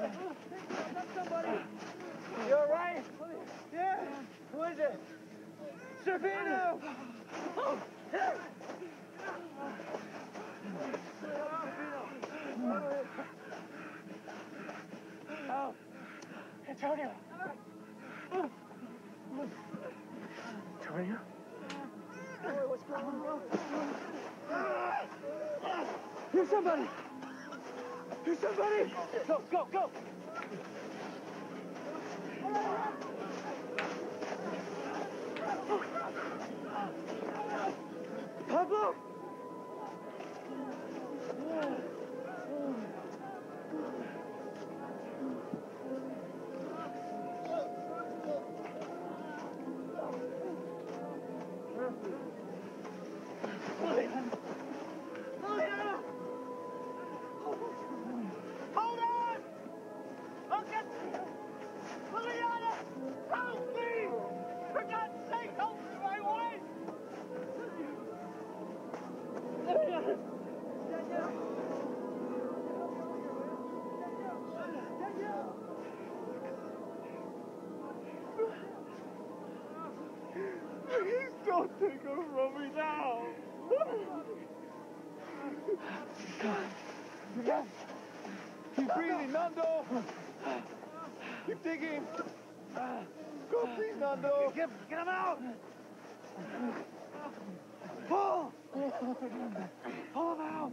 it? Oh, somebody. You alright? Yeah. Who is it? Zerbino! Oh, yeah. Oh, Antonio. Antonio? Boy, what's going on? Here's somebody. Here's somebody! Go, go, go! Pablo! Don't take her from me now! Yes! Keep breathing, Nando! Keep digging! Go, please, Nando! Get, get him out! Pull! Pull him out!